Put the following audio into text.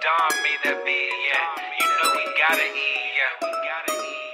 Dom made that beat, yeah. You know we gotta eat, yeah. We gotta eat.